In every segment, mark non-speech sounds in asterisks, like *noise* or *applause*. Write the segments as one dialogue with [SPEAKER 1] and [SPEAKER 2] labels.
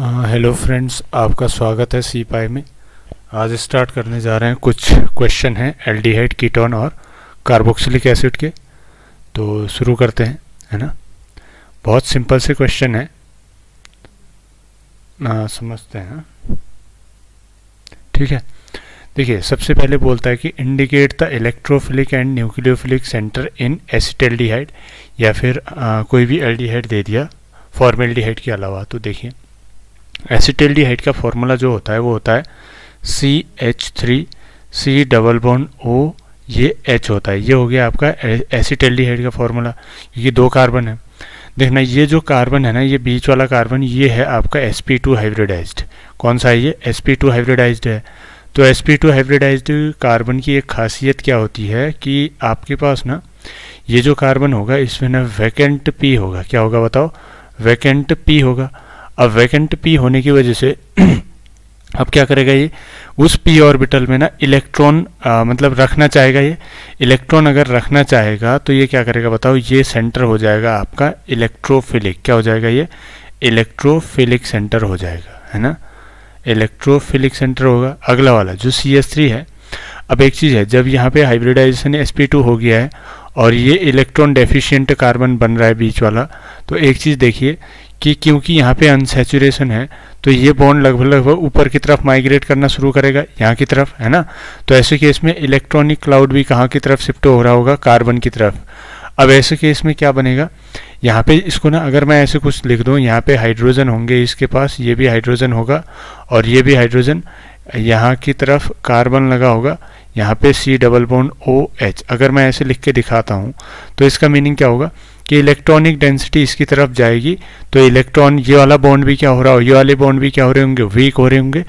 [SPEAKER 1] Hello friends आपका स्वागत है सी पाई में। आज स्टार्ट करने जा रहे हैं कुछ क्वेश्चन हैं एल्डिहाइड कीटोन और कार्बोक्सिलिक एसिड के। तो शुरू करते हैं है ना? बहुत सिंपल से क्वेश्चन है। आ, समझते हैं ठीक है। देखिए सबसे पहले बोलता है कि indicate the electrophilic and nucleophilic center in acetaldehyde या फिर आ, कोई भी एल्डिहाइड दे दिया फॉर्मेल्डिहाइड के अलावा। तो देखिए एसिटेल्डिहाइड का फॉर्मूला जो होता है, वो होता है C H three C double bond O ये एच होता है। ये हो गया आपका एसिटेल्डिहाइड का फॉर्मूला क्योंकि दो कार्बन है। देखना, ये जो कार्बन है ना, ये बीच वाला कार्बन ये है आपका sp2 हाइब्रिडाइज्ड कौन सा है ये? Sp2 हाइब्रिडाइज्ड है। तो sp2 हाइब्रिडाइज्ड कार्बन की एक खासियत क्या होती है कि आपके पास ना, ये जो कार्बन होगा, इसमें ना वैकेंट पी होगा। क्या होगा बताओ? वैकेंट पी होगा। अब वैकेंट पी होने की वजह से, अब क्या करेगा ये? उस पी ऑर्बिटल में ना इलेक्ट्रॉन मतलब रखना चाहेगा ये? इलेक्ट्रॉन अगर रखना चाहेगा तो ये क्या करेगा बताओ? ये सेंटर हो जाएगा आपका इलेक्ट्रोफिलिक क्या हो जाएगा ये? इलेक्ट्रोफिलिक सेंटर हो जाएगा, है ना? इलेक्ट्रोफिलिक सेंटर होगा। अगला वाला, जो सी एस थ्री है, अब एक चीज़ है, जब यहाँ पे हाइब्रिडाइजेशन एस पी टू हो गया है, और ये इलेक्ट्रॉन डेफिशिएंट कार्बन बन रहा है बीच वाला तो एक चीज़ देखिए कि क्योंकि यहाँ पे अनसेचुरेशन है तो ये बॉन्ड लगभग लगभग ऊपर की तरफ़ माइग्रेट करना शुरू करेगा, यहाँ की तरफ़, है ना? तो ऐसे केस में इलेक्ट्रॉनिक क्लाउड भी कहाँ की तरफ़ शिफ्ट हो रहा होगा? कार्बन की तरफ़। अब ऐसे केस में क्या बनेगा? यहाँ पे इसको ना, अगर मैं ऐसे कुछ लिख दूँ, यहाँ पे हाइड्रोजन होंगे इसके पास, ये भी हाइड्रोजन होगा, और ये भी हाइड्रोजन यहाँ की तरफ़ कार्बन लगा होगा, यहाँ पे C double bond O H अगर मैं ऐसे लिख के दिखाता हूँ तो इसका मीनिंग क्या होगा? कि इलेक्ट्रॉनिक डेंसिटी इसकी तरफ़ जाएगी तो इलेक्ट्रॉन ये वाला बॉन्ड भी क्या हो रहा हो ये वाले बॉन्ड भी क्या हो रहे होंगे? वीक हो रहे होंगे।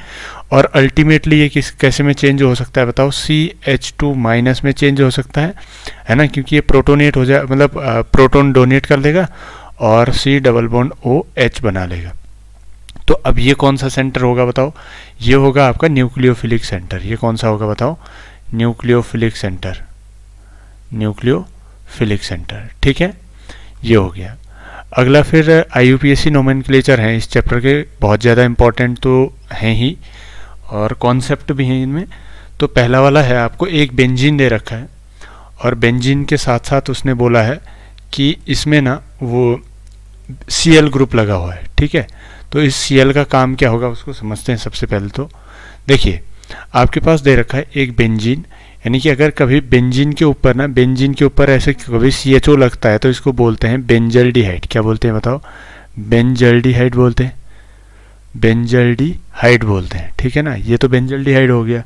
[SPEAKER 1] और अल्टीमेटली ये किस, कैसे में चेंज हो सकता है बताओ? सी एच टू माइनस में चेंज हो सकता है है ना? क्योंकि ये प्रोटोनेट हो जाए मतलब प्रोटोन डोनेट कर लेगा और C double bond O H बना लेगा। तो अब ये कौन सा सेंटर होगा बताओ? ये होगा आपका न्यूक्लियोफिलिक सेंटर ये कौन सा होगा बताओ? न्यूक्लियोफिलिक सेंटर न्यूक्लियोफिलिक सेंटर ठीक है? ये हो गया। अगला फिर I U P S C nomenclature हैं। इस चैप्टर के बहुत ज़्यादा इम्पोर्टेंट तो हैं ही और कॉन्सेप्ट भी हैं इनमें। तो पहला वाला है, आपको एक बेंजीन दे रखा है और बेंजीन के साथ साथ उसने बोला है कि इसमें ना वो सी एल ग्रुप लगा हुआ है, ठीक है? तो इस सी एल का काम क्या होगा, उसको समझते हैं सबसे पहले तो। देखिए, आपके पास दे रखा है एक बेंजीन यानी कि अगर कभी बेंजीन के ऊपर ना बेंजीन के ऊपर ऐसे कभी सी एच ओ लगता है तो इसको बोलते हैं बेंजल्डिहाइड क्या बोलते हैं बताओ? बेंजल्डिहाइड बोलते हैं। बेंजल्डिहाइड बोलते हैं। ठीक है ना? ये तो बेंजल्डिहाइड हो गया।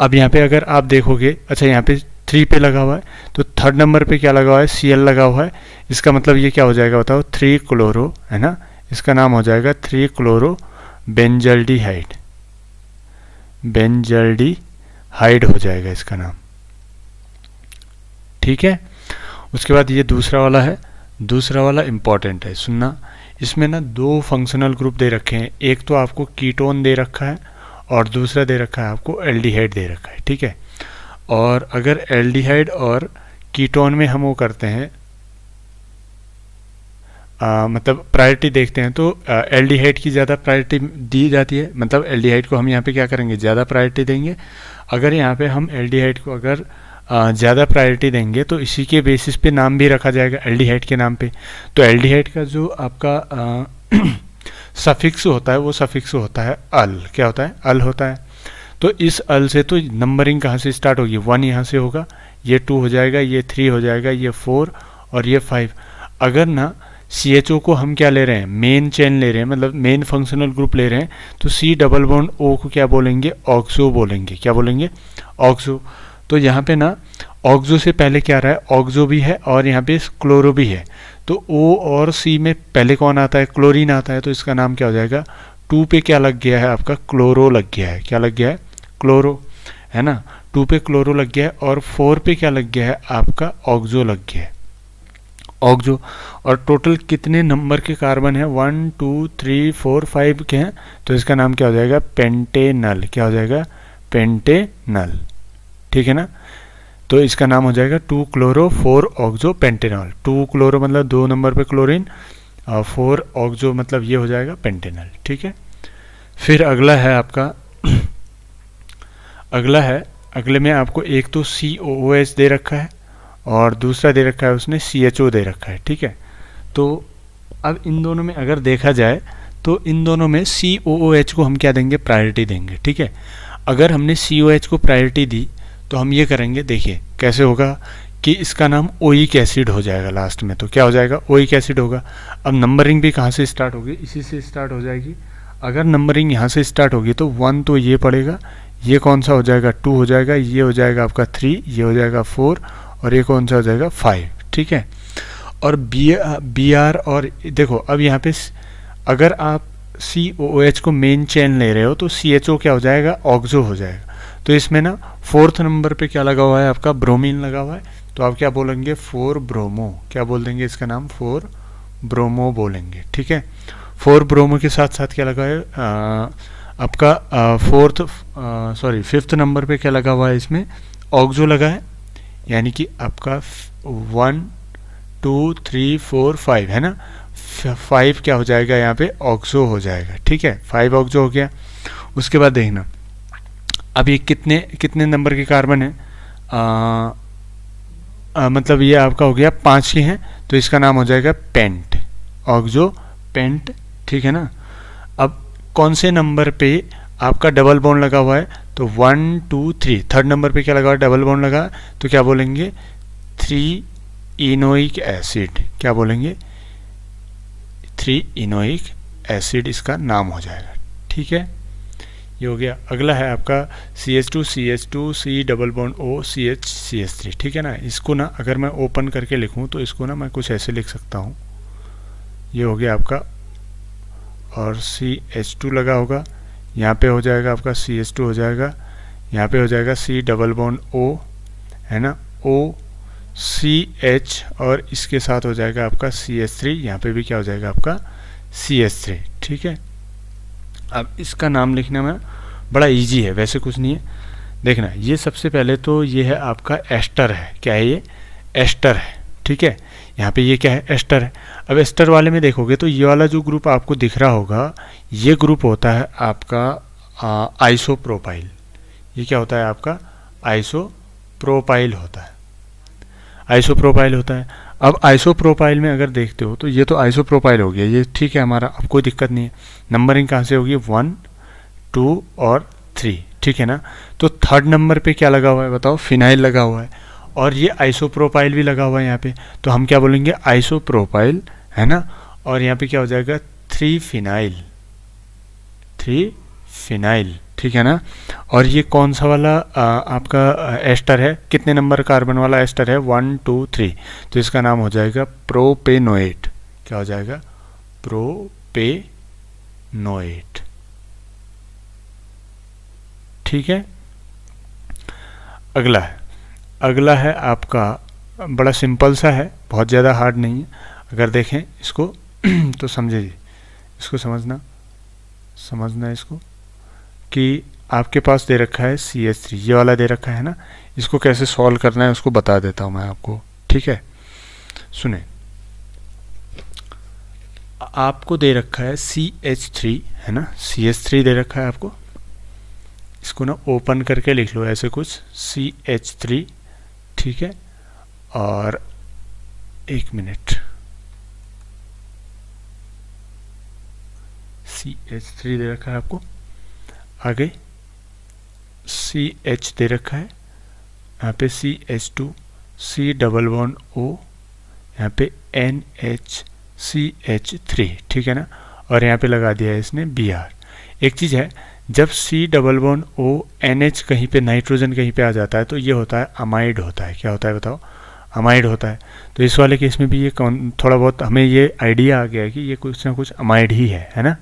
[SPEAKER 1] अब यहाँ पे अगर आप देखोगे अच्छा यहाँ पे थ्री पे लगा हुआ है तो थर्ड नंबर पे क्या लगा हुआ है? सी एल लगा हुआ है। इसका मतलब ये क्या हो जाएगा बताओ? थ्री क्लोरो है ना? इसका नाम हो जाएगा three chloro benzaldehyde benzaldehyde हो जाएगा इसका नाम। ठीक है? उसके बाद ये दूसरा वाला है। दूसरा वाला इंपॉर्टेंट है। सुनना, इसमें ना दो फंक्शनल ग्रुप दे रखे हैं। एक तो आपको कीटोन दे रखा है और दूसरा दे रखा है आपको एल्डिहाइड दे रखा है। ठीक है? और अगर एल्डिहाइड और कीटोन में हम वो करते हैं आ, मतलब प्रायोरिटी देखते हैं तो एल्डिहाइड की ज़्यादा प्रायोरिटी दी जाती है। मतलब एल्डिहाइड को हम यहाँ पे क्या करेंगे? ज़्यादा प्रायोरिटी देंगे। अगर यहाँ पे हम एल्डिहाइड को अगर ज़्यादा प्रायोरिटी देंगे तो इसी के बेसिस पे नाम भी रखा जाएगा एल्डिहाइड के नाम पे। तो एल्डिहाइड का जो आपका सफिक्स *clears throat* होता है वो सफिक्स होता है अल। क्या होता है? अल होता है। तो इस अल से तो नंबरिंग कहाँ से स्टार्ट होगी? वन यहाँ से होगा। ये टू हो जाएगा ये थ्री हो जाएगा ये फोर और ये फाइव अगर ना सी एच ओ को हम क्या ले रहे हैं? मेन चेन ले रहे हैं मतलब मेन फंक्शनल ग्रुप ले रहे हैं। तो सी डबल बॉन्ड ओ को क्या बोलेंगे? ऑक्सो बोलेंगे। क्या बोलेंगे? ऑक्सो तो यहाँ पे ना ऑक्सो से पहले क्या रहा है? ऑक्सो भी है और यहाँ पे क्लोरो भी है। तो ओ और सी में पहले कौन आता है? क्लोरीन आता है। तो इसका नाम क्या हो जाएगा? टू पे क्या लग गया है आपका? क्लोरो लग गया है। क्या लग गया है? क्लोरो है ना? टू पे क्लोरो लग गया है और फोर पे क्या लग गया है? आपका ऑक्सो लग गया है। ऑक्जो और टोटल कितने नंबर के कार्बन है? One two three four five के हैं। तो इसका नाम क्या हो जाएगा? पेंटेनल क्या हो जाएगा? पेंटेनल ठीक है ना? तो इसका नाम हो जाएगा two chloro four oxo pentanol two chloro मतलब दो नंबर पे क्लोरीन और फोर ऑक्जो मतलब ये हो जाएगा पेंटेनल ठीक है? फिर अगला है आपका। *clears throat* अगला है, अगले में आपको एक तो सी ओ ओ एच दे रखा है। और दूसरा दे रखा है उसने सी एच ओ दे रखा है, ठीक है? तो अब इन दोनों में अगर देखा जाए तो इन दोनों में सी ओ ओ एच को हम क्या देंगे? प्रायोरिटी देंगे, ठीक है? अगर हमने सी ओ एच को प्रायोरिटी दी तो हम ये करेंगे, देखिए, कैसे होगा कि इसका नाम ओइक एसिड हो जाएगा लास्ट में। तो क्या हो जाएगा? ओइक एसिड होगा। अब नंबरिंग भी कहाँ से स्टार्ट होगी? इसी से स्टार्ट हो जाएगी। अगर नंबरिंग यहाँ से स्टार्ट होगी तो वन तो ये पड़ेगा। ये कौन सा हो जाएगा? टू हो जाएगा। ये हो जाएगा आपका थ्री ये हो जाएगा फोर और ये कौन सा हो जाएगा? फाइव ठीक है? और बी बी आर और देखो अब यहाँ पे अगर आप सी ओ एच को मेन चेन ले रहे हो तो सी एच ओ क्या हो जाएगा? ऑक्जो हो जाएगा। तो इसमें ना फोर्थ नंबर पे क्या लगा हुआ है आपका? ब्रोमीन लगा हुआ है। तो आप क्या बोलेंगे? फोर ब्रोमो क्या बोल देंगे इसका नाम? फोर ब्रोमो बोलेंगे ठीक है? फोर ब्रोमो के साथ साथ क्या लगा है? आ, आपका फोर्थ सॉरी फिफ्थ नंबर पे क्या लगा हुआ है इसमें? ऑक्जो लगा है। यानी कि आपका one two three four five है ना? फाइव क्या हो जाएगा यहाँ पे? ऑक्सो हो जाएगा ठीक है? फाइव ऑक्सो हो गया। उसके बाद देखना। अब ये कितने कितने नंबर के कार्बन है? आ, आ, मतलब ये आपका हो गया पाँच ही हैं तो इसका नाम हो जाएगा पेंट ऑक्जो पेंट ठीक है ना? अब कौन से नंबर पे आपका डबल बोन लगा हुआ है? तो one, two, three. Third number पे क्या लगा? डबल बॉन्ड लगा। तो क्या बोलेंगे? थ्री इनोइक एसिड क्या बोलेंगे? थ्री इनोइक एसिड इसका नाम हो जाएगा। ठीक है? ये हो गया। अगला है आपका C H two C H two C double bond O C H C H three ठीक है ना? इसको ना, अगर मैं ओपन करके लिखूँ तो इसको ना मैं कुछ ऐसे लिख सकता हूँ। ये हो गया आपका। और सी एच टू लगा होगा। यहाँ पे हो जाएगा आपका सी एस टू हो जाएगा। यहाँ पे हो जाएगा सी डबल बॉन्ड ओ है ना? ओ सी एच और इसके साथ हो जाएगा आपका सी एस थ्री यहाँ पर भी क्या हो जाएगा आपका? सी एस थ्री ठीक है? अब इसका नाम लिखने में बड़ा इजी है, वैसे कुछ नहीं है। देखना, ये सबसे पहले तो ये है आपका एस्टर है। क्या है ये? एस्टर है, ठीक है? यहाँ पे ये क्या है? एस्टर है। अब एस्टर वाले में देखोगे तो ये वाला जो ग्रुप आपको दिख रहा होगा, ये ग्रुप होता है आपका आइसो आइसोप्रोपाइल ये क्या होता है आपका? आइसो आइसोप्रोपाइल होता है। आइसो आइसोप्रोपाइल होता है। अब आइसो आइसोप्रोपाइल में अगर देखते हो तो ये तो आइसो आइसोप्रोपाइल हो गया। ये ठीक है हमारा, अब कोई दिक्कत नहीं है। नंबरिंग कहाँ से होगी? वन टू और थ्री ठीक है ना? तो थर्ड नंबर पे क्या लगा हुआ है बताओ? फिनाइल लगा हुआ है। और ये आइसोप्रोपाइल भी लगा हुआ है यहाँ पे। तो हम क्या बोलेंगे? आइसोप्रोपाइल है ना? और यहाँ पे क्या हो जाएगा? थ्री फिनाइल थ्री फिनाइल ठीक है ना? और ये कौन सा वाला आ, आपका एस्टर है? कितने नंबर कार्बन वाला एस्टर है? वन टू थ्री तो इसका नाम हो जाएगा प्रोपेनोएट। क्या हो जाएगा? प्रोपेनोएट। ठीक है? अगला है। अगला है आपका, बड़ा सिंपल सा है, बहुत ज़्यादा हार्ड नहीं है। अगर देखें इसको *clears throat* तो समझे इसको समझना समझना इसको, कि आपके पास दे रखा है सी एच थ्री ये वाला दे रखा है ना। इसको कैसे सॉल्व करना है, उसको बता देता हूँ मैं आपको, ठीक है? सुने। आपको दे रखा है सी एच थ्री है ना? सी एच थ्री दे रखा है आपको। इसको ना ओपन करके लिख लो, ऐसे कुछ। सी एच थ्री ठीक है? और एक मिनट। सी एच थ्री दे रखा है आपको। आगे। सी एच दे रखा है। यहाँ पे C H two C double one O यहाँ पे N H C H three ठीक है ना? और यहाँ पे लगा दिया है इसने बी आर एक चीज़ है जब C double one O N H कहीं पे नाइट्रोजन कहीं पे आ जाता है तो ये होता है अमाइड होता है। क्या होता है बताओ? अमाइड होता है। तो इस वाले केस में भी ये कौन थोड़ा बहुत हमें ये आइडिया आ गया है कि ये कुछ ना कुछ अमाइड ही है है ना?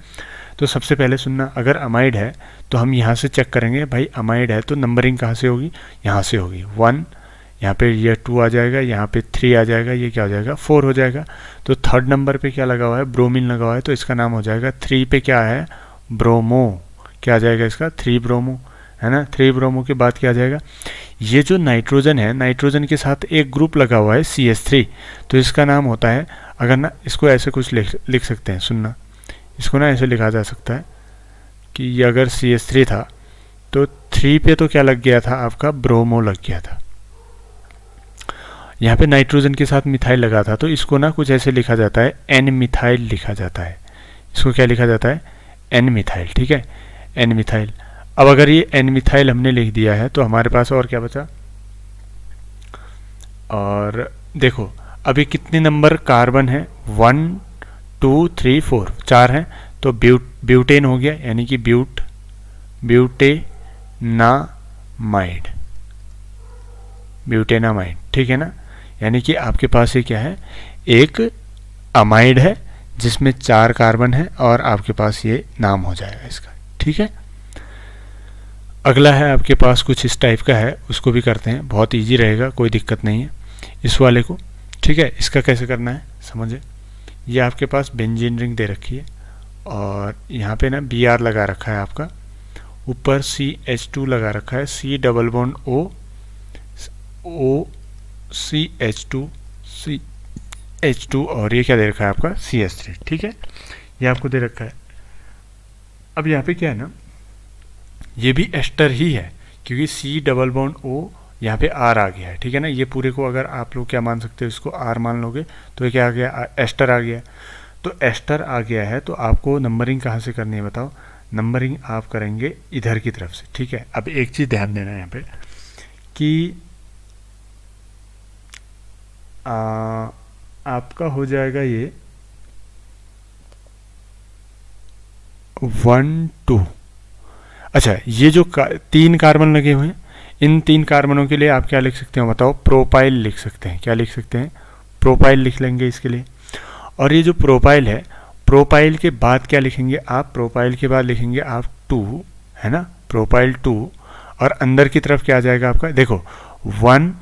[SPEAKER 1] तो सबसे पहले सुनना, अगर अमाइड है तो हम यहाँ से चेक करेंगे, भाई अमाइड है तो नंबरिंग कहाँ से होगी? यहाँ से होगी। वन यहाँ पे ये टू आ जाएगा, यहाँ पे थ्री आ जाएगा, ये क्या हो जाएगा? फोर हो जाएगा। तो थर्ड नंबर पे क्या लगा हुआ है? ब्रोमिन लगा हुआ है तो इसका नाम हो जाएगा थ्री पे क्या है? ब्रोमो क्या आ जाएगा इसका? थ्री ब्रोमो है ना? थ्री ब्रोमो के बाद क्या आ जाएगा? ये जो नाइट्रोजन है नाइट्रोजन के साथ एक ग्रुप लगा हुआ है सी एस थ्री तो इसका नाम होता है, अगर ना, इसको ऐसे कुछ लिख लिख सकते हैं, सुनना। इसको ना ऐसे लिखा जा सकता है कि ये अगर सी एस थ्री था तो थ्री पे तो क्या लग गया था? आपका ब्रोमो लग गया था। यहाँ पे नाइट्रोजन के साथ मिथाइल लगा था तो इसको ना कुछ ऐसे लिखा जाता है एन मिथाइल लिखा जाता है। इसको क्या लिखा जाता है? एन मिथाइल ठीक है? एन मिथाइल अब अगर ये एन मिथाइल हमने लिख दिया है तो हमारे पास और क्या बचा? और देखो, अभी कितने नंबर कार्बन है? वन टू थ्री फोर चार हैं। तो ब्यूट, ब्यूटेन हो गया, यानी कि ब्यूट ब्यूटे ना माइड ब्यूटेनामाइड, ठीक है ना? यानी कि आपके पास ये क्या है? एक अमाइड है, जिसमें चार कार्बन है, और आपके पास ये नाम हो जाएगा इसका। ठीक है? अगला है आपके पास कुछ इस टाइप का है, उसको भी करते हैं, बहुत इजी रहेगा, कोई दिक्कत नहीं है। इस वाले को, ठीक है, इसका कैसे करना है, समझे? ये आपके पास बेंजीन रिंग दे रखी है, और यहाँ पे ना बी आर लगा रखा है आपका, ऊपर सी एच टू लगा रखा है C double bond O O C H two C H two और ये क्या दे रखा है आपका सी एस थ्री ठीक है? ये आपको दे रखा है। अब यहाँ पे क्या है ना ये भी एस्टर ही है क्योंकि सी डबल बॉन्ड ओ यहाँ पे आर आ गया है ठीक है ना? ये पूरे को अगर आप लोग क्या मान सकते हो इसको आर मान लोगे तो ये क्या आ गया? एस्टर आ गया। तो एस्टर आ गया है तो आपको नंबरिंग कहाँ से करनी है बताओ? नंबरिंग आप करेंगे इधर की तरफ़ से ठीक है? अब एक चीज़ ध्यान देना है यहाँ पे कि आ, आपका हो जाएगा ये वन टू। अच्छा ये जो का, तीन कार्बन लगे हुए हैं इन तीन कार्बनों के लिए आप क्या लिख सकते हो बताओ? प्रोपाइल लिख सकते हैं। क्या लिख सकते हैं? प्रोपाइल लिख लेंगे इसके लिए। और ये जो प्रोपाइल है प्रोपाइल के बाद क्या लिखेंगे? आप प्रोपाइल के बाद लिखेंगे आप टू है ना? Propyl two. और अंदर की तरफ़ क्या आ जाएगा आपका? देखो वन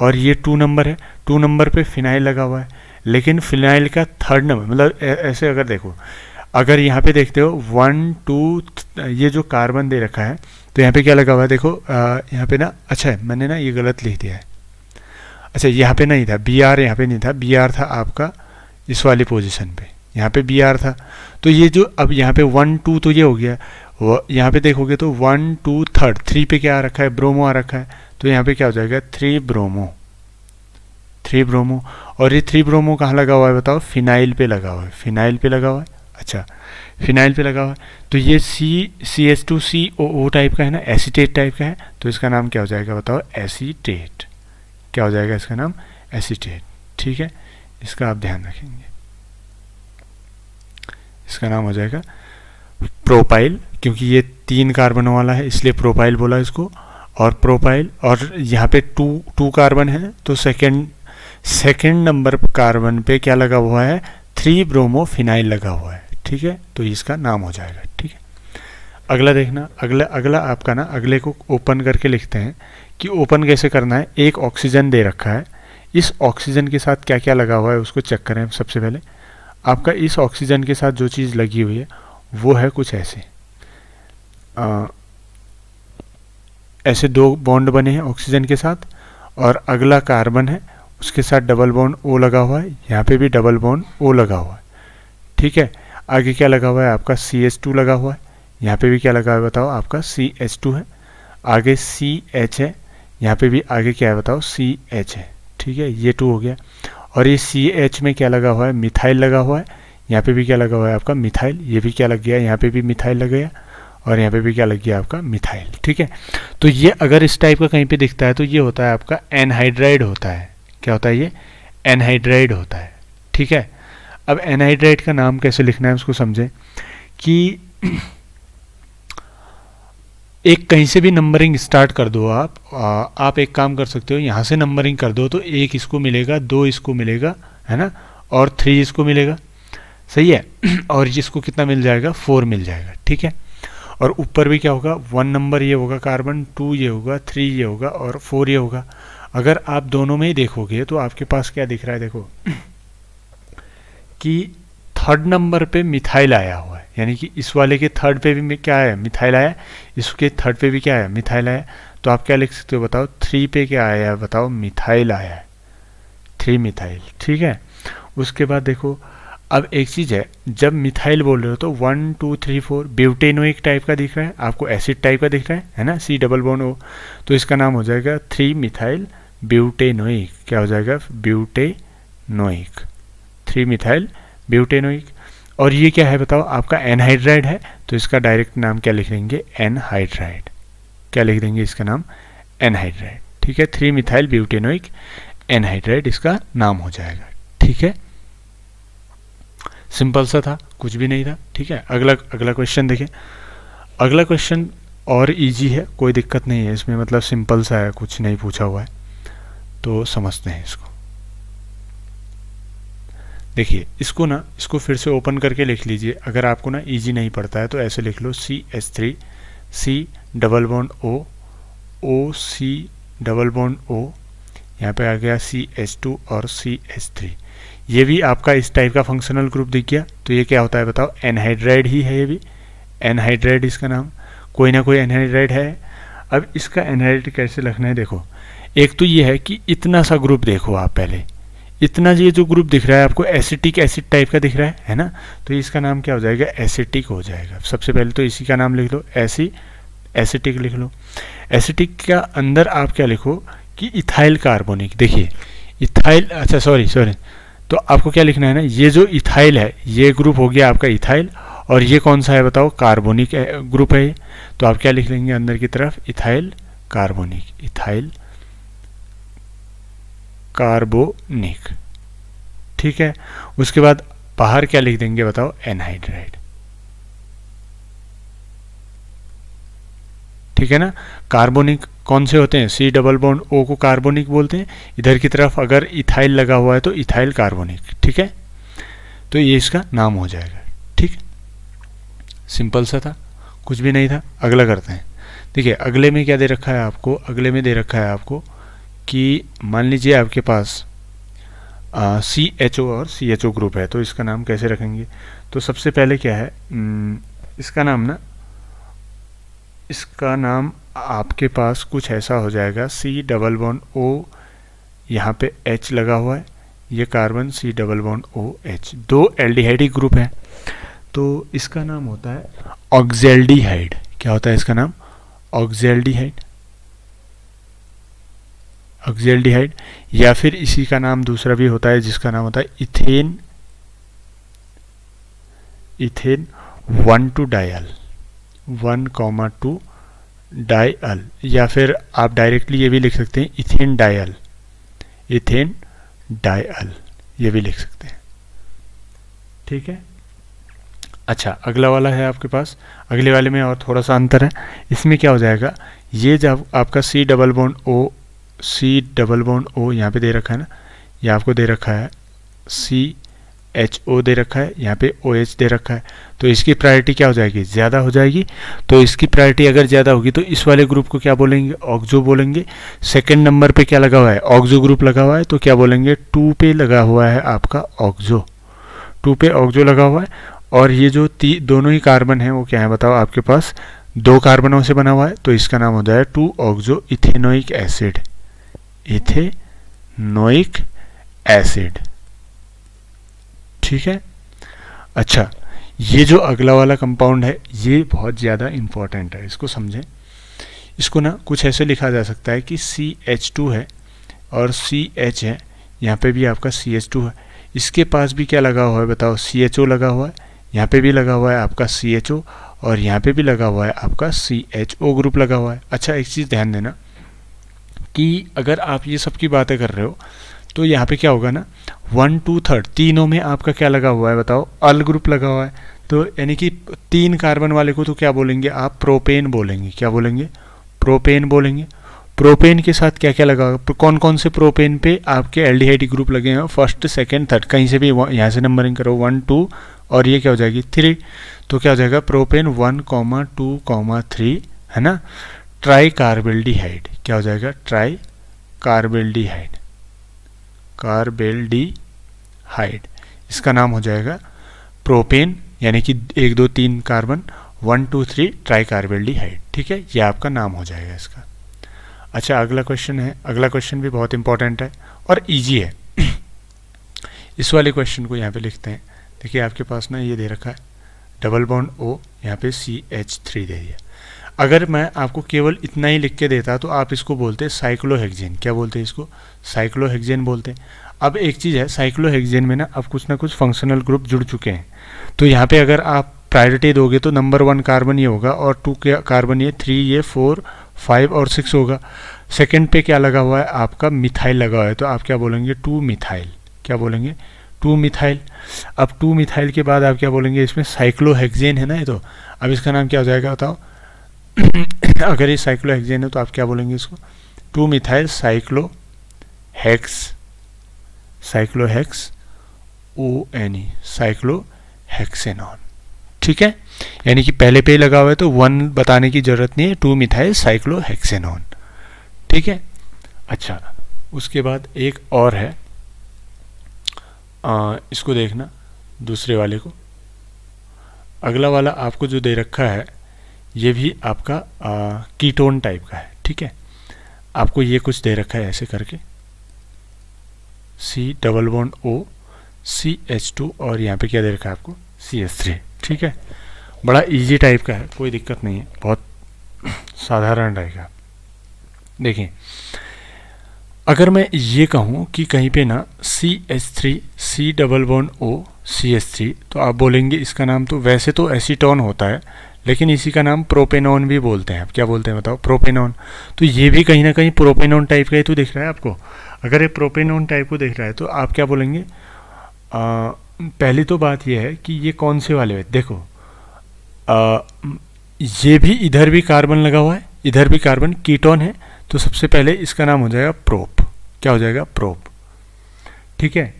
[SPEAKER 1] और ये टू नंबर है। टू नंबर पे फिनाइल लगा हुआ है। लेकिन फिनाइल का थर्ड नंबर मतलब ऐसे अगर देखो अगर यहाँ पे देखते हो वन टू ये जो कार्बन दे रखा है तो यहाँ पे क्या लगा हुआ है, देखो यहाँ पे ना अच्छा है, मैंने ना ये गलत लिख दिया है। अच्छा यहाँ पे नहीं था बी आर यहाँ पे नहीं था बी आर था आपका इस वाली पोजिशन पे, यहाँ पे बी आर था। तो ये जो, अब यहाँ पे वन टू तो ये हो गया यहाँ पे देखोगे तो वन टू थर्ड थ्री पे क्या आ रखा है, ब्रोमो आ रखा है तो यहाँ पे क्या हो जाएगा थ्री ब्रोमो थ्री ब्रोमो, और ये थ्री ब्रोमो कहाँ लगा हुआ है बताओ फिनाइल पे लगा हुआ है फिनाइल पे लगा हुआ है। अच्छा फिनाइल पे लगा हुआ है। तो ये C C S two C O O type का है ना एसीटेट टाइप का है। तो इसका नाम क्या हो जाएगा बताओ? एसीटेट क्या हो जाएगा इसका नाम? एसीटेट ठीक है? इसका आप ध्यान रखेंगे। इसका नाम हो जाएगा प्रोपाइल, क्योंकि ये तीन कार्बनों वाला है, इसलिए प्रोपाइल बोला इसको। और प्रोपाइल, और यहाँ पे टू टू कार्बन है तो सेकेंड सेकेंड नंबर कार्बन पे क्या लगा हुआ है? थ्री ब्रोमो फिनाइल लगा हुआ है। ठीक है? तो इसका नाम हो जाएगा ठीक है? अगला देखना अगला अगला आपका ना अगले को ओपन करके लिखते हैं कि ओपन कैसे करना है? एक ऑक्सीजन दे रखा है। इस ऑक्सीजन के साथ क्या क्या लगा हुआ है उसको चेक करें सबसे पहले। आपका इस ऑक्सीजन के साथ जो चीज़ लगी हुई है वो है कुछ ऐसे। आ, ऐसे दो बॉन्ड बने हैं ऑक्सीजन के साथ और अगला कार्बन है उसके साथ डबल बॉन्ड ओ लगा हुआ है यहाँ पे भी डबल बॉन्ड ओ लगा हुआ है। ठीक है? आगे क्या लगा हुआ है? आपका सी एच टू लगा हुआ है। यहाँ पे भी क्या लगा हुआ है बताओ? आपका सी एच टू है। आगे सी एच है। यहाँ पे भी आगे क्या है बताओ? सी एच है। ठीक है, ये टू हो गया। और ये सी एच में क्या लगा हुआ है? मिथाइल लगा हुआ है। यहाँ पे भी क्या लगा हुआ है आपका? मिथाइल। ये भी क्या लग गया? यहाँ पे भी मिथाइल लग गया। और यहाँ पे भी क्या लग गया आपका? मिथाइल। ठीक है? तो ये अगर इस टाइप का कहीं पे दिखता है तो ये होता है आपका एनहाइड्राइड होता है। क्या होता है ये? एनहाइड्राइड होता है। ठीक है? अब एनहाइड्राइड का नाम कैसे लिखना है उसको समझें कि एक कहीं से भी नंबरिंग स्टार्ट कर दो आप आ, आप एक काम कर सकते हो यहाँ से नंबरिंग कर दो तो एक इसको मिलेगा दो इसको मिलेगा है ना? और थ्री इसको मिलेगा। सही है? *clears throat* और इसको कितना मिल जाएगा? फोर मिल जाएगा ठीक है? और ऊपर भी क्या होगा? वन नंबर ये होगा कार्बन टू ये होगा थ्री ये होगा और फोर ये होगा। अगर आप दोनों में ही देखोगे तो आपके पास क्या दिख रहा है? देखो। *clears throat* कि थर्ड नंबर पे मिथाइल आया हुआ है। यानी कि इस वाले के थर्ड पे भी क्या है? मिथाइल आया। इसके थर्ड पे भी क्या है? मिथाइल आया। तो आप क्या लिख सकते हो बताओ? थ्री पे क्या आया है बताओ? मिथाइल आया है। Three methyl. ठीक है? उसके बाद देखो, अब एक चीज़ है, जब मिथाइल बोल रहे हो तो one two three four butanoic type का दिख रहा है। आपको एसिड टाइप का दिख रहा है है ना? सी डबल बोन ओ तो इसका नाम हो जाएगा थ्री मिथाइल ब्यूटेनोइक। क्या हो जाएगा? ब्यूटेनोइक। थ्री मिथाइल ब्यूटेनोइक और ये क्या है बताओ? आपका एनहाइड्राइड है तो इसका डायरेक्ट नाम क्या लिख देंगे एनहाइड्राइड क्या लिख देंगे इसका नाम? एनहाइड्राइड ठीक है? थ्री मिथाइल ब्यूटेनोइक एनहाइड्राइड इसका नाम हो जाएगा। ठीक है? सिंपल सा था, कुछ भी नहीं था। ठीक है? अगला अगला क्वेश्चन देखें। अगला क्वेश्चन और इजी है, कोई दिक्कत नहीं है इसमें। मतलब सिंपल सा है, कुछ नहीं पूछा हुआ है। तो समझते हैं इसको। देखिए, इसको ना, इसको फिर से ओपन करके लिख लीजिए। अगर आपको ना इजी नहीं पड़ता है तो ऐसे लिख लो C S three C double bond O O C double bond O यहाँ पे आ गया सी एच टू और सी एच थ्री ये भी आपका इस टाइप का फंक्शनल ग्रुप दिख गया तो ये क्या होता है बताओ? एनहाइड्राइड ही है ये भी। एनहाइड्राइड इसका नाम। कोई ना कोई एनहाइड्राइड है। अब इसका एनहाइड्राइड कैसे लिखना है, देखो। एक तो ये है कि इतना सा ग्रुप देखो आप पहले। इतना ये जो ग्रुप दिख रहा है, आपको एसिटिक एसिड टाइप का दिख रहा है है ना? तो इसका नाम क्या हो जाएगा? एसिटिक हो जाएगा। सबसे पहले तो इसी का नाम लिख लो एसी एसिटिक लिख लो। एसिटिक का अंदर आप क्या लिखो कि इथाइल कार्बोनिक देखिए इथाइल अच्छा सॉरी सॉरी तो आपको क्या लिखना है ना? ये जो इथाइल है, ये ग्रुप हो गया आपका इथाइल और ये कौन सा है बताओ? कार्बोनिक ग्रुप है तो आप क्या लिख लेंगे अंदर की तरफ़? Ethyl carbonic ethyl carbonic. ठीक है? उसके बाद बाहर क्या लिख देंगे बताओ? एनहाइड्राइड ठीक है ना? कार्बोनिक कौन से होते हैं? सी डबल बॉन्ड, ओ को कार्बोनिक बोलते हैं। इधर की तरफ़ अगर इथाइल लगा हुआ है तो इथाइल कार्बोनिक। ठीक है? तो ये इसका नाम हो जाएगा। ठीक? सिंपल सा था। कुछ भी नहीं था। अगला करते हैं। देखिए, अगले में क्या दे रखा है आपको? अगले में दे रखा है आपको कि मान लीजिए आपके पास सी एच ओ और सी एच ओ ग्रुप है तो इसका नाम कैसे रखेंगे? तो सबसे पहले क्या है? इसका नाम ना, इसका नाम आपके पास कुछ ऐसा हो जाएगा सी डबल वन ओ यहाँ पे एच लगा हुआ है, ये carbon C double one O H दो एल्डिहाइड ग्रुप है। तो इसका नाम होता है ऑक्जेल्डिहाइड क्या होता है इसका नाम? ऑक्जेल्डिहाइड ऑक्जेल्डिहाइड या फिर इसी का नाम दूसरा भी होता है, जिसका नाम होता है ethane ethane one two diol one comma two diol या फिर आप डायरेक्टली ये भी लिख सकते हैं, इथेन डायल इथेन डायल ये भी लिख सकते हैं। ठीक है? अच्छा अगला वाला है आपके पास। अगले वाले में और थोड़ा सा अंतर है। इसमें क्या हो जाएगा? ये जब आपका C double bond O C double bond O यहाँ पे दे रखा है ना? ये आपको दे रखा है। सी एच ओ दे रखा है। यहाँ पे ओ एच दे रखा है। तो इसकी प्रायोरिटी क्या हो जाएगी? ज़्यादा हो जाएगी। तो इसकी प्रायोरिटी अगर ज़्यादा होगी तो इस वाले ग्रुप को क्या बोलेंगे? ऑक्जो बोलेंगे। सेकंड नंबर पे क्या लगा हुआ है? ऑक्जो ग्रुप लगा हुआ है। तो क्या बोलेंगे? टू पे लगा हुआ है आपका ऑक्जो टू पे ऑक्जो लगा हुआ है। और ये जो ती, दोनों ही कार्बन है, वो क्या है बताओ आपके पास? दो कार्बनों से बना हुआ है। तो इसका नाम हो जाए two oxo ethanoic acid ethanoic acid. ठीक है? अच्छा ये जो अगला वाला कंपाउंड है, ये बहुत ज़्यादा इंपॉर्टेंट है, इसको समझें। इसको ना कुछ ऐसे लिखा जा सकता है कि सी एच टू है और सी एच है, यहाँ पे भी आपका सी एच टू है। इसके पास भी क्या लगा हुआ है बताओ? सी एच ओ लगा हुआ है, यहाँ पे भी लगा हुआ है आपका सी एच ओ और यहाँ पे भी लगा हुआ है आपका सी एच ओ ग्रुप लगा हुआ है। अच्छा एक चीज़ ध्यान देना कि अगर आप ये सब की बातें कर रहे हो तो यहाँ पे क्या होगा ना? वन टू थर्ड तीनों में आपका क्या लगा हुआ है बताओ? अल ग्रुप लगा हुआ है। तो यानी कि तीन कार्बन वाले को तो क्या बोलेंगे आप? प्रोपेन बोलेंगे। क्या बोलेंगे? प्रोपेन बोलेंगे। प्रोपेन के साथ क्या क्या लगा होगा कौन कौन से प्रोपेन पे आपके एल्डिहाइड ग्रुप लगे हैं? फ़र्स्ट सेकेंड थर्ड कहीं से भी यहाँ से नंबरिंग करो। वन टू और ये क्या हो जाएगी? थ्री तो क्या हो जाएगा? Propane one comma two comma three है ना? ट्राई कार्बेल्डिहाइड क्या हो जाएगा? ट्राई कार्बेल्डिहाइड कार्बेल्डिहाइड इसका नाम हो जाएगा प्रोपेन यानी कि एक, दो, तीन carbon one two three tri carbaldehyde ठीक है? ये आपका नाम हो जाएगा इसका। अच्छा अगला क्वेश्चन है। अगला क्वेश्चन भी बहुत इंपॉर्टेंट है और ईजी है। *clears throat* इस वाले क्वेश्चन को यहाँ पे लिखते हैं। देखिए, आपके पास ना ये दे रखा है। डबल बॉन्ड ओ यहाँ पे सी एच थ्री दे दिया। अगर मैं आपको केवल इतना ही लिख के देता तो आप इसको बोलते साइक्लोहेक्जेन क्या बोलते हैं इसको? साइक्लोहेक्जेन बोलते हैं। अब एक चीज़ है साइक्लोहेक्जेन में ना अब कुछ ना कुछ फंक्शनल ग्रुप जुड़ चुके हैं। तो यहाँ पे अगर आप प्रायोरिटी दोगे तो नंबर वन कार्बन ये होगा और टू के कार्बन ये थ्री ये फोर फाइव और सिक्स होगा। सेकेंड पे क्या लगा हुआ है? आपका मिथाइल लगा हुआ है। तो आप क्या बोलेंगे? टू मिथाइल क्या बोलेंगे? टू मिथाइल अब टू मिथाइल के बाद आप क्या बोलेंगे? इसमें साइक्लोहेक्जेन है ना ये तो। अब इसका नाम क्या हो जाएगा बताओ? *coughs* अगर ये साइक्लोहेक्जेन है तो आप क्या बोलेंगे इसको? Two methyl cyclo hex cyclohex O N E cyclo hexanone ठीक है? यानी कि पहले पे ही लगा हुआ है तो वन बताने की ज़रूरत नहीं है टू मिथाइल साइक्लो हेक्सेनॉन ठीक है? अच्छा उसके बाद एक और है। आ, इसको देखना दूसरे वाले को। अगला वाला आपको जो दे रखा है ये भी आपका कीटोन टाइप का है, ठीक है? आपको ये कुछ दे रखा है ऐसे करके। C double one O C H two और यहाँ पे क्या दे रखा है आपको? सी एस थ्री ठीक है? बड़ा इजी टाइप का है, कोई दिक्कत नहीं है, बहुत *clears throat* साधारण रहेगा। देखिए, अगर मैं ये कहूँ कि कहीं पे ना C H three C double one O C H three तो आप बोलेंगे इसका नाम तो वैसे तो एसीटोन होता है लेकिन इसी का नाम प्रोपेनॉन भी बोलते हैं। क्या बोलते हैं बताओ? प्रोपेनॉन। तो ये भी कहीं ना कहीं प्रोपेनॉन टाइप का ही तो दिख रहा है आपको। अगर ये प्रोपेनॉन टाइप को दिख रहा है तो आप क्या बोलेंगे? आ, पहली तो बात यह है कि ये कौन से वाले हुए देखो आ, ये भी इधर भी कार्बन लगा हुआ है इधर भी कार्बन कीटोन है तो सबसे पहले इसका नाम हो जाएगा प्रोप। क्या हो जाएगा? प्रोप। ठीक है?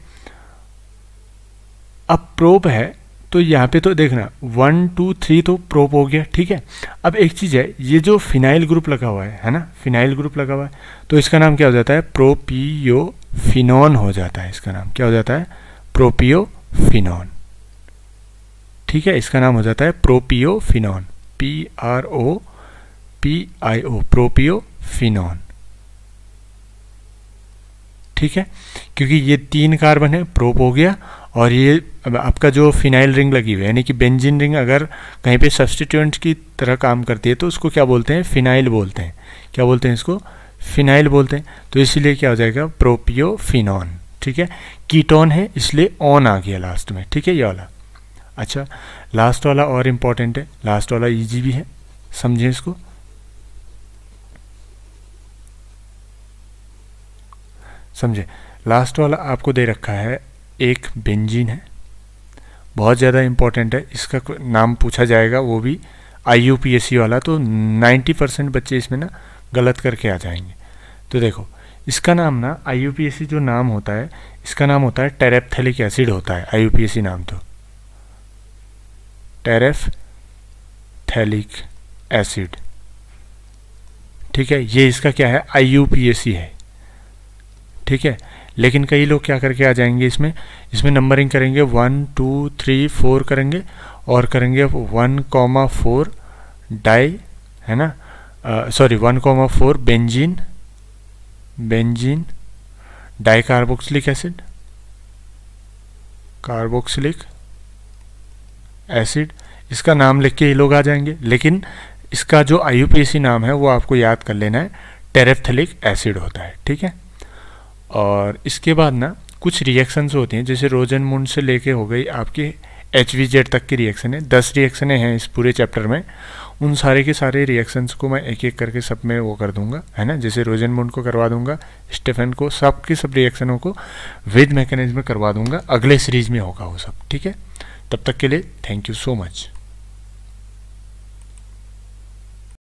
[SPEAKER 1] अब प्रोप है तो यहाँ पे तो देखना वन टू थ्री तो प्रोप हो गया, ठीक है? अब एक चीज़ है, ये जो फिनाइल ग्रुप लगा हुआ है है ना? फिनाइल ग्रुप लगा हुआ है तो इसका नाम क्या हो जाता है? प्रोपियो फिनॉन हो जाता है इसका नाम। क्या हो जाता है? प्रोपियो फिनॉन ठीक है, इसका नाम हो जाता है propiophenone P R O P I O propiophenone ठीक है? क्योंकि ये तीन कार्बन है प्रोप हो गया और ये आपका जो फिनाइल रिंग लगी हुई है, यानी कि बेंजिन रिंग अगर कहीं पे सब्सटीट्यूएंट की तरह काम करती है तो उसको क्या बोलते हैं? फिनाइल बोलते हैं। क्या बोलते हैं इसको? फिनाइल बोलते हैं। तो इसीलिए क्या हो जाएगा? प्रोपियो फिनॉन ठीक है? कीटोन है, इसलिए ऑन आ गया लास्ट में। ठीक है? ये वाला। अच्छा लास्ट वाला और इंपॉर्टेंट है। लास्ट वाला ईजी भी है। समझें इसको? समझे? लास्ट वाला आपको दे रखा है एक बेंजीन है। बहुत ज़्यादा इम्पोर्टेंट है। इसका नाम पूछा जाएगा, वो भी आई वाला। तो 90 परसेंट बच्चे इसमें ना गलत करके आ जाएँगे। तो देखो, इसका नाम ना आई जो नाम होता है, इसका नाम होता है टेरेपथेलिक एसिड होता है आई नाम तो। टेरेफ थैलिक एसिड ठीक है, ये इसका क्या है? आई है। ठीक है लेकिन कई लोग क्या करके आ जाएँगे इसमें? इसमें नंबरिंग करेंगे वन टू थ्री फोर करेंगे और करेंगे वन कॉमा फोर डाई है ना? Sorry one comma four benzene benzene di carboxylic acid carboxylic acid इसका नाम लिख के ये लोग आ जाएँगे। लेकिन इसका जो आई नाम है, वो आपको याद कर लेना है टेरेफ्थलिक एसिड होता है, ठीक है? और इसके बाद ना कुछ रिएक्शंस होती हैं, जैसे रोजन मुंड से लेके हो गई आपकी एच वी जेड तक की रिएक्शन है। दस रिएक्शनें हैं इस पूरे चैप्टर में। उन सारे के सारे रिएक्शंस को मैं एक एक करके सब में वो कर दूँगा, है ना? जैसे रोजन मुंड को करवा दूँगा स्टेफन को सब के सब रिएक्शनों को विद मैकेनिज्म करवा दूँगा। अगले सीरीज़ में होगा वो सब, ठीक है? तब तक के लिए थैंक यू सो मच